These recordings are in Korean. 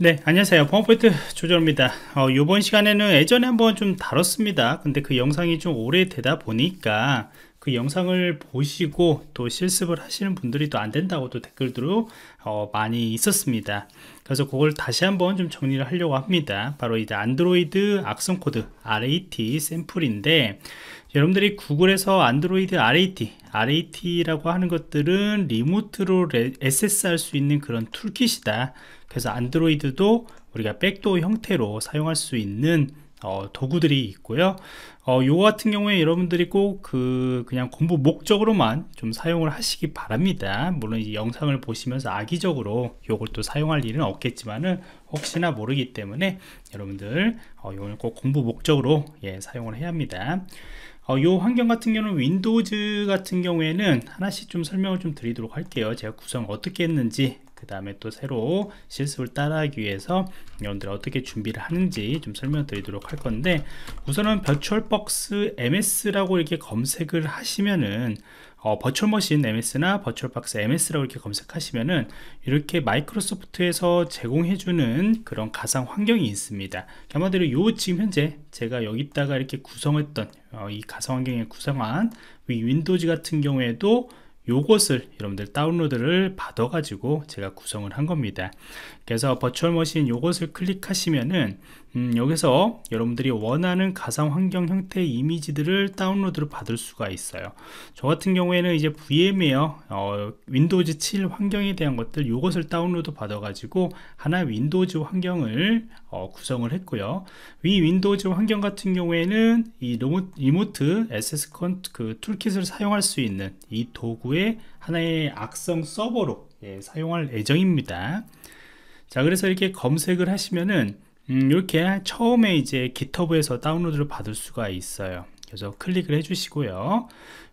네 안녕하세요. 범포인트 조정원입니다. 어, 이번 시간에는 예전에 한번 좀 다뤘습니다. 근데 그 영상이 좀 오래되다 보니까 그 영상을 보시고 또 실습을 하시는 분들이 또 안 된다고 또 댓글들로 어, 많이 있었습니다. 그래서 그걸 다시 한번 좀 정리를 하려고 합니다. 바로 이제 안드로이드 악성 코드 RAT 샘플인데 여러분들이 구글에서 안드로이드 RAT RAT라고 하는 것들은 remote로 access할 수 있는 그런 toolkit이다 그래서 안드로이드도 우리가 backdoor 형태로 사용할 수 있는 어, 도구들이 있고요. 어, 요 같은 경우에 여러분들이 꼭 그 그냥 공부 목적으로만 좀 사용을 하시기 바랍니다. 물론 이 영상을 보시면서 악의적으로 요걸 또 사용할 일은 없겠지만은 혹시나 모르기 때문에 여러분들 어, 이걸 꼭 공부 목적으로 예, 사용을 해야 합니다. 어, 요 환경 같은 경우는 윈도우즈 같은 경우에는 하나씩 좀 설명을 좀 드리도록 할게요. 제가 구성 어떻게 했는지 그 다음에 또 새로 실습을 따라하기 위해서 여러분들 어떻게 준비를 하는지 좀 설명드리도록 할 건데 우선은 VirtualBox MS라고 이렇게 검색을 하시면은 어, virtual machine MS나 VirtualBox MS라고 이렇게 검색하시면은 이렇게 마이크로소프트에서 제공해주는 그런 가상 환경이 있습니다. 아마대로 요 지금 현재 제가 여기다가 이렇게 구성했던 어, 이 가상 환경에 구성한 이 윈도우즈 같은 경우에도 요것을 여러분들 다운로드를 받아 가지고 제가 구성을 한 겁니다. 그래서 virtual machine 요것을 클릭하시면은 음, 여기서 여러분들이 원하는 가상 환경 형태의 이미지들을 다운로드를 받을 수가 있어요. 저 같은 경우에는 이제 VMware 어, 윈도우즈 7 환경에 대한 것들 요것을 다운로드 받아 가지고 하나 윈도우즈 환경을 어, 구성을 했고요. 위 윈도우즈 환경 같은 경우에는 이 리모트 SS콘 그 툴킷을 사용할 수 있는 이 도구의 하나의 악성 서버로 예, 사용할 예정입니다. 자 그래서 이렇게 검색을 하시면은 음, 이렇게 처음에 이제 GitHub에서 다운로드를 받을 수가 있어요. 그래서 클릭을 해 주시고요.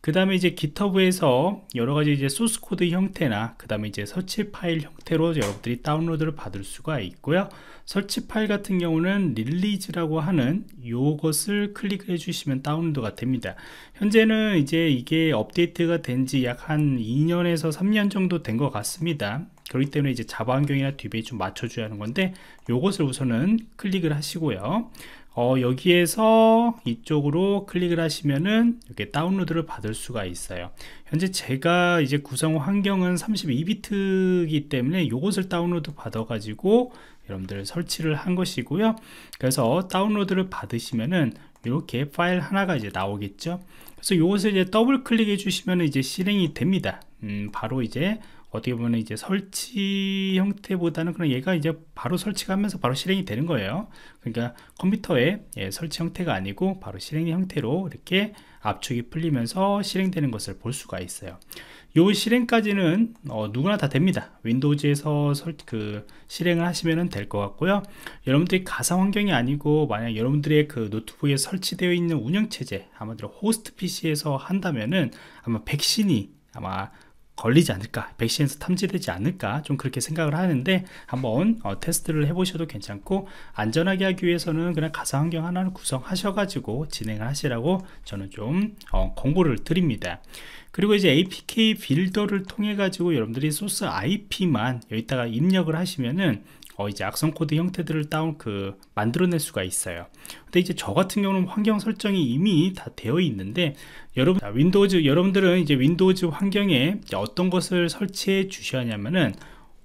그 다음에 이제 GitHub에서 여러가지 이제 소스 코드 형태나 그 다음에 이제 설치 파일 형태로 여러분들이 다운로드를 받을 수가 있고요. 설치 파일 같은 경우는 release라고 하는 요것을 클릭을 해주시면 다운로드가 됩니다. 현재는 이제 이게 업데이트가 된 지 약 한 2년에서 3년 정도 된 것 같습니다 그렇기 때문에 이제 자바 환경이나 뒷배에 좀 맞춰줘야 하는 건데 요것을 우선은 클릭을 하시고요. 어, 여기에서 이쪽으로 클릭을 하시면은 이렇게 다운로드를 받을 수가 있어요. 현재 제가 이제 구성 환경은 32비트이기 때문에 이것을 다운로드 받아 가지고 여러분들 설치를 한 것이고요. 그래서 다운로드를 받으시면은 이렇게 파일 하나가 이제 나오겠죠. 그래서 이것을 이제 더블 클릭해 주시면 이제 실행이 됩니다 음, 바로 이제 어떻게 보면 이제 설치 형태보다는 그냥 얘가 이제 바로 설치가 하면서 바로 실행이 되는 거예요. 그러니까 컴퓨터에 예, 설치 형태가 아니고 바로 실행 형태로 이렇게 압축이 풀리면서 실행되는 것을 볼 수가 있어요. 요 실행까지는 어, 누구나 다 됩니다. 윈도우즈에서 설, 그 실행을 하시면 될 것 같고요. 여러분들이 가상 환경이 아니고 만약 여러분들의 그 노트북에 설치되어 있는 운영체제 아마도 호스트 PC에서 한다면은 아마 백신이 아마 걸리지 않을까 백신에서 탐지되지 않을까 좀 그렇게 생각을 하는데 한번 어, 테스트를 해보셔도 괜찮고 안전하게 하기 위해서는 그냥 가상환경 하나를 구성하셔 가지고 진행을 하시라고 저는 좀 어, 권고를 드립니다. 그리고 이제 APK builder를 통해 가지고 여러분들이 소스 IP만 여기다가 입력을 하시면은 어 이제 악성 코드 형태들을 다운 그 만들어낼 수가 있어요. 근데 이제 저 같은 경우는 환경 설정이 이미 다 되어 있는데 여러분 자, 윈도우즈 여러분들은 이제 윈도우즈 환경에 어떤 것을 설치해 주셔야 하냐면은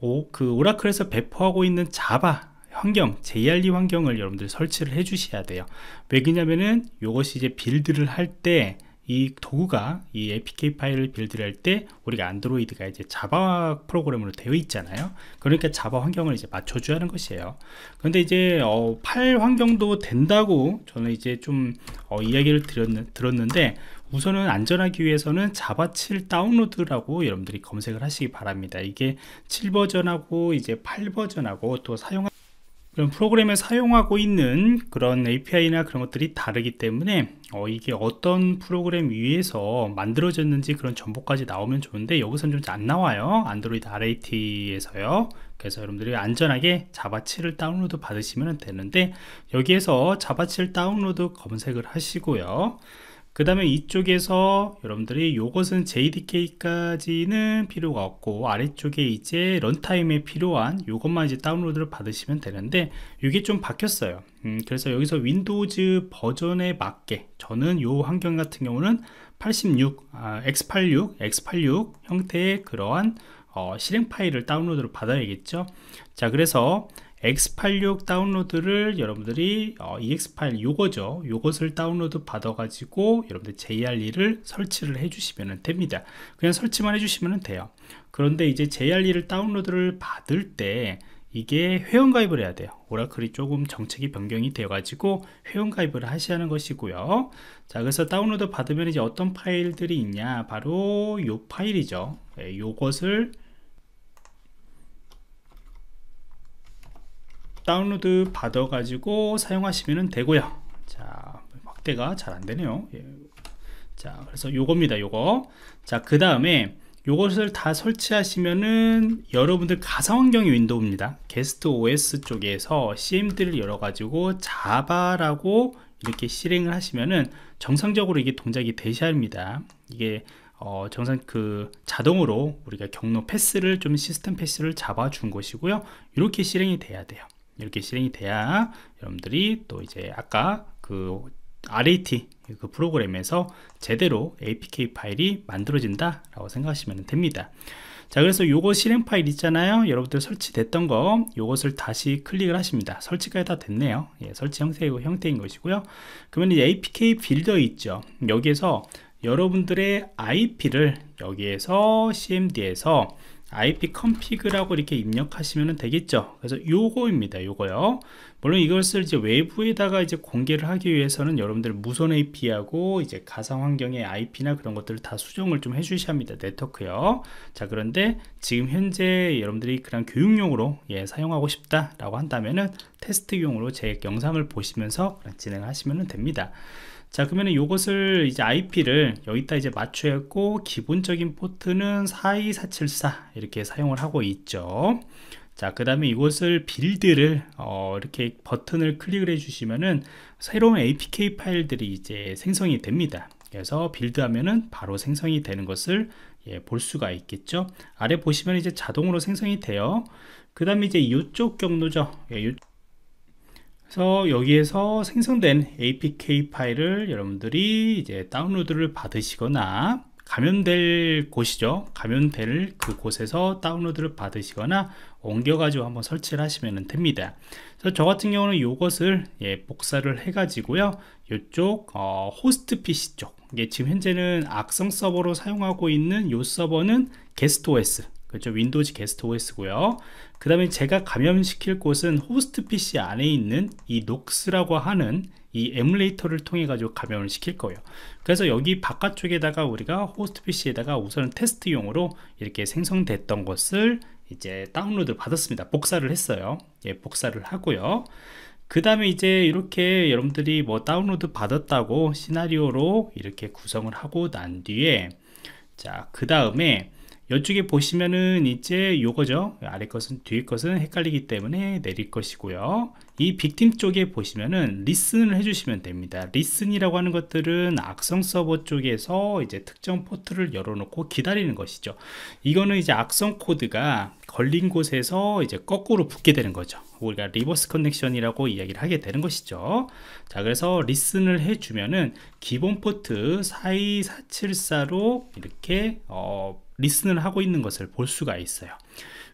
오, 그 오라클에서 배포하고 있는 자바 환경, JRE 환경을 여러분들 설치를 해 주셔야 돼요. 왜냐면은 이것이 이제 build를 할때 이 도구가 이 APK 파일을 build를 할 때 우리가 안드로이드가 이제 자바 프로그램으로 되어 있잖아요. 그러니까 자바 환경을 이제 맞춰줘야 하는 것이에요. 그런데 이제 어, 팔 환경도 된다고 저는 이제 좀 어, 이야기를 드렸, 들었는데 우선은 안전하기 위해서는 자바 7 다운로드라고 여러분들이 검색을 하시기 바랍니다. 이게 7 버전하고 이제 8 버전하고 또 사용 그런 프로그램에 사용하고 있는 그런 API나 그런 것들이 다르기 때문에 어, 이게 어떤 프로그램 위에서 만들어졌는지 그런 정보까지 나오면 좋은데 여기서는 좀 안 나와요. 안드로이드 RAT에서요. 그래서 여러분들이 안전하게 자바 7을 다운로드 받으시면 되는데 여기에서 자바 7 다운로드 검색을 하시고요 그 다음에 이쪽에서 여러분들이 요것은 JDK까지는 필요가 없고 아래쪽에 이제 runtime에 필요한 요것만 이제 다운로드를 받으시면 되는데 이게 좀 바뀌었어요. 음, 그래서 여기서 윈도우즈 버전에 맞게 저는 요 환경 같은 경우는 86, 아, X86, X86 형태의 그러한 어, 실행 파일을 다운로드를 받아야겠죠? 자 그래서 x86 다운로드를 여러분들이 어, exe 파일 요거죠. 요것을 다운로드 받아 가지고 여러분들 JRE를 설치를 해 주시면 됩니다. 그냥 설치만 해 주시면 돼요. 그런데 이제 JRE를 다운로드를 받을 때 이게 회원가입을 해야 돼요. 오라클이 조금 정책이 변경이 되어 가지고 회원가입을 하셔야 하는 것이고요. 자 그래서 다운로드 받으면 이제 어떤 파일들이 있냐? 바로 요 파일이죠. 예, 요것을 다운로드 받아 가지고 사용하시면 되고요. 자 확대가 잘 안되네요. 예. 자 그래서 요겁니다 요거. 자 그 다음에 요것을 다 설치하시면은 여러분들 가상환경의 윈도우입니다. 게스트 OS 쪽에서 CMD를 열어 가지고 자바라고 이렇게 실행을 하시면은 정상적으로 이게 동작이 되셔야 합니다. 이게 어, 정상 그 자동으로 우리가 경로 패스를 좀 시스템 패스를 잡아준 것이고요. 이렇게 실행이 돼야 돼요 이렇게 실행이 돼야 여러분들이 또 이제 아까 그 RAT 그 프로그램에서 제대로 APK 파일이 만들어진다 라고 생각하시면 됩니다. 자 그래서 요거 실행 파일 있잖아요. 여러분들 설치됐던 거 요것을 다시 클릭을 하십니다. 설치가 다 됐네요. 예, 설치 형태, 형태인 것이고요. 그러면 이제 APK 빌더 있죠. 여기에서 여러분들의 IP를 여기에서 CMD에서 ip config라고 이렇게 입력하시면 되겠죠. 그래서 요거입니다 요거요. 물론 이것을 이제 외부에다가 이제 공개를 하기 위해서는 여러분들 무선 AP하고 이제 가상 환경의 IP나 그런 것들을 다 수정을 좀 해주셔야 합니다 네트워크요. 자 그런데 지금 현재 여러분들이 그냥 교육용으로 예, 사용하고 싶다 라고 한다면은 테스트용으로 제 영상을 보시면서 진행하시면 됩니다 자 그러면 이것을 이제 IP를 여기다 이제 맞추었고 기본적인 포트는 42474 이렇게 사용을 하고 있죠. 자그 다음에 이것을 빌드를 어, 이렇게 버튼을 클릭을 해 주시면은 새로운 APK 파일들이 이제 생성이 됩니다. 그래서 빌드 하면은 바로 생성이 되는 것을 예, 볼 수가 있겠죠. 아래 보시면 이제 자동으로 생성이 돼요. 그 다음에 이제 이쪽 경로죠. 예, 그래서 여기에서 생성된 apk 파일을 여러분들이 이제 다운로드를 받으시거나 감염될 곳이죠. 감염될 그 곳에서 다운로드를 받으시거나 옮겨 가지고 한번 설치를 하시면 됩니다. 그래서 저 같은 경우는 이것을 예, 복사를 해 가지고요. 이쪽 어, 호스트 PC 쪽. 이게 지금 현재는 악성 서버로 사용하고 있는 이 서버는 게스트 OS 그렇죠. 윈도우즈 게스트 OS고요. 그 다음에 제가 감염시킬 곳은 호스트 PC 안에 있는 이 녹스라고 하는 이 에뮬레이터를 통해 가지고 감염을 시킬 거예요. 그래서 여기 바깥쪽에다가 우리가 호스트 PC에다가 우선 테스트용으로 이렇게 생성됐던 것을 이제 다운로드 받았습니다. 복사를 했어요. 예, 복사를 하고요. 그 다음에 이제 이렇게 여러분들이 뭐 다운로드 받았다고 시나리오로 이렇게 구성을 하고 난 뒤에 자 그 다음에 이쪽에 보시면은 이제 요거죠. 아래 것은 뒤에 것은 헷갈리기 때문에 내릴 것이고요. 이 빅팀 쪽에 보시면은 리슨을 해주시면 됩니다. 리슨이라고 하는 것들은 악성 서버 쪽에서 이제 특정 포트를 열어놓고 기다리는 것이죠. 이거는 이제 악성 코드가 걸린 곳에서 이제 거꾸로 붙게 되는 거죠. 우리가 리버스 커넥션이라고 이야기를 하게 되는 것이죠. 자 그래서 리슨을 해주면은 기본 포트 42474로 이렇게 어 리슨을 하고 있는 것을 볼 수가 있어요.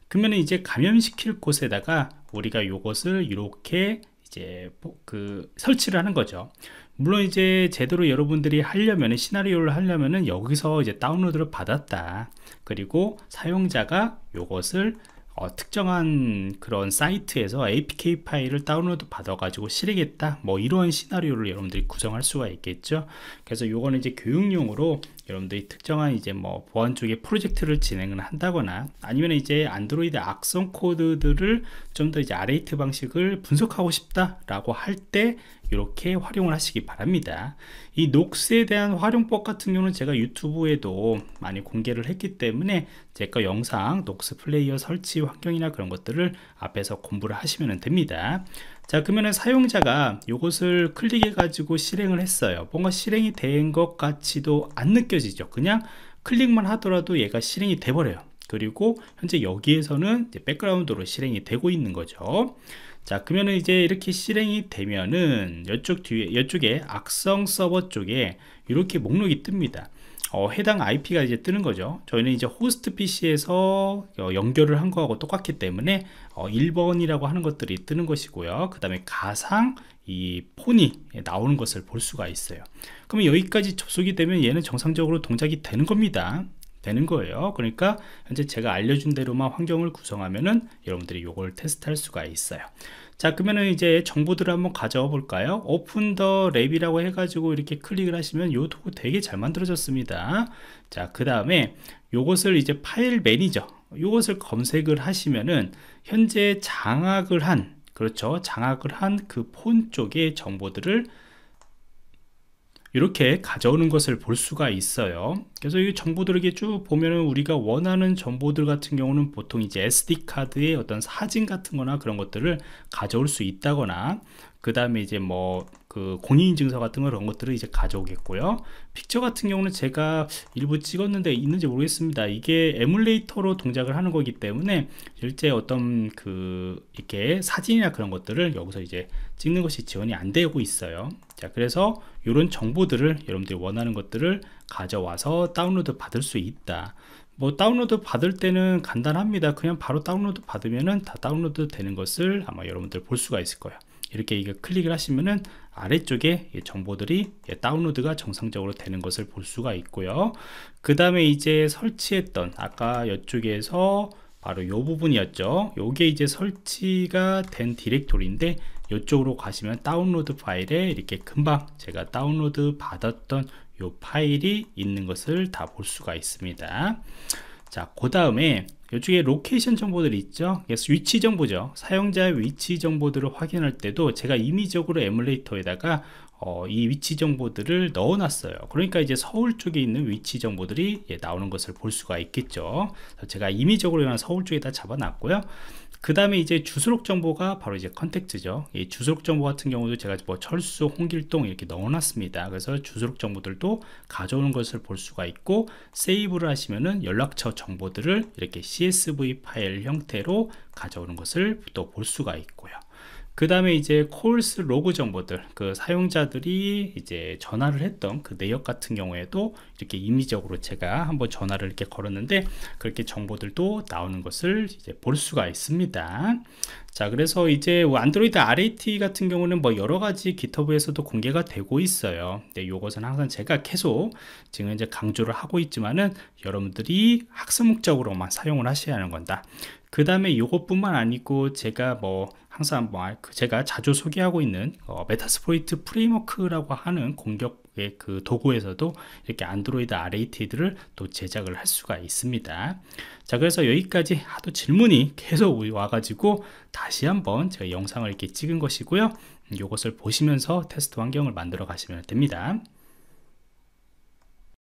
그러면 이제 감염시킬 곳에다가 우리가 이것을 이렇게 이제 그 설치를 하는 거죠. 물론 이제 제대로 여러분들이 하려면 시나리오를 하려면은 여기서 이제 다운로드를 받았다. 그리고 사용자가 이것을 어, 특정한 그런 사이트에서 APK 파일을 다운로드 받아 가지고 실행했다. 뭐 이런 시나리오를 여러분들이 구성할 수가 있겠죠. 그래서 요거는 이제 교육용으로 여러분들이 특정한 이제 뭐 보안 쪽에 프로젝트를 진행을 한다거나 아니면 이제 안드로이드 악성 코드들을 좀 더 이제 RAT 방식을 분석하고 싶다라고 할 때 이렇게 활용을 하시기 바랍니다. 이 녹스에 대한 활용법 같은 경우는 제가 유튜브에도 많이 공개를 했기 때문에 제가 영상 녹스 플레이어 설치 환경이나 그런 것들을 앞에서 공부를 하시면 됩니다. 자 그러면은 사용자가 이것을 클릭해 가지고 실행을 했어요. 뭔가 실행이 된 것 같지도 안 느껴지죠. 그냥 클릭만 하더라도 얘가 실행이 돼 버려요. 그리고 현재 여기에서는 백그라운드로 실행이 되고 있는 거죠 자 그러면은 이제 이렇게 실행이 되면은 이쪽 뒤에 이쪽에 악성 서버 쪽에 이렇게 목록이 뜹니다. 어, 해당 IP가 이제 뜨는 거죠. 저희는 이제 호스트 PC에서 어, 연결을 한 거하고 똑같기 때문에 어, 1번이라고 하는 것들이 뜨는 것이고요. 그 다음에 가상 이 폰이 나오는 것을 볼 수가 있어요. 그러면 여기까지 접속이 되면 얘는 정상적으로 동작이 되는 겁니다 되는 거예요. 그러니까 현재 제가 알려준 대로만 환경을 구성하면은 여러분들이 이걸 테스트할 수가 있어요. 자 그러면은 이제 정보들을 한번 가져와 볼까요? 오픈 더 랩이라고 해가지고 이렇게 클릭을 하시면 요 도구 되게 잘 만들어졌습니다. 자 그 다음에 요것을 이제 파일 매니저 요것을 검색을 하시면은 현재 장악을 한 그렇죠? 장악을 한 그 폰 쪽의 정보들을 이렇게 가져오는 것을 볼 수가 있어요. 그래서 이 정보들을 이렇게 쭉 보면은 우리가 원하는 정보들 같은 경우는 보통 이제 SD 카드의 어떤 사진 같은 거나 그런 것들을 가져올 수 있다거나 그 다음에 이제 뭐 그 공인인증서 같은 거 그런 것들을 이제 가져오겠고요. 픽처 같은 경우는 제가 일부 찍었는데 있는지 모르겠습니다. 이게 에뮬레이터로 동작을 하는 거기 때문에 실제 어떤 그 이렇게 사진이나 그런 것들을 여기서 이제 찍는 것이 지원이 안 되고 있어요. 자 그래서 이런 정보들을 여러분들이 원하는 것들을 가져와서 다운로드 받을 수 있다. 뭐 다운로드 받을 때는 간단합니다. 그냥 바로 다운로드 받으면은 다 다운로드 되는 것을 아마 여러분들 볼 수가 있을 거예요 이렇게 이거 클릭을 하시면은 아래쪽에 정보들이 다운로드가 정상적으로 되는 것을 볼 수가 있고요. 그 다음에 이제 설치했던 아까 이쪽에서 바로 이 부분이었죠. 요게 이제 설치가 된 디렉토리인데 이쪽으로 가시면 다운로드 파일에 이렇게 금방 제가 다운로드 받았던 요 파일이 있는 것을 다 볼 수가 있습니다. 자그 다음에 이쪽에 로케이션 정보들이 있죠? 그래서 위치 정보죠. 사용자의 위치 정보들을 확인할 때도 제가 임의적으로 에뮬레이터에다가 어, 이 위치 정보들을 넣어 놨어요. 그러니까 이제 서울 쪽에 있는 위치 정보들이 예, 나오는 것을 볼 수가 있겠죠. 제가 임의적으로 서울 쪽에다 잡아 놨고요 그 다음에 이제 주소록 정보가 바로 이제 컨택트죠. 이 주소록 정보 같은 경우도 제가 뭐 철수 홍길동 이렇게 넣어 놨습니다. 그래서 주소록 정보들도 가져오는 것을 볼 수가 있고 세이브를 하시면은 연락처 정보들을 이렇게 csv 파일 형태로 가져오는 것을 또 볼 수가 있고요 그 다음에 이제 콜스 로그 정보들 그 사용자들이 이제 전화를 했던 그 내역 같은 경우에도 이렇게 임의적으로 제가 한번 전화를 이렇게 걸었는데 그렇게 정보들도 나오는 것을 이제 볼 수가 있습니다. 자 그래서 이제 안드로이드 RAT 같은 경우는 뭐 여러 가지 기터브에서도 공개가 되고 있어요. 네, 이것은 항상 제가 계속 지금 이제 강조를 하고 있지만은 여러분들이 학습 목적으로만 사용을 하셔야 하는 건다 그 다음에 이것뿐만 아니고 제가 뭐 항상 뭐그 제가 자주 소개하고 있는 어, 메타스포이트 프레임워크라고 하는 공격의 그 도구에서도 이렇게 안드로이드 RAT들을 또 제작을 할 수가 있습니다. 자 그래서 여기까지 하도 질문이 계속 와가지고 다시 한번 제가 영상을 이렇게 찍은 것이고요. 이것을 보시면서 테스트 환경을 만들어 가시면 됩니다.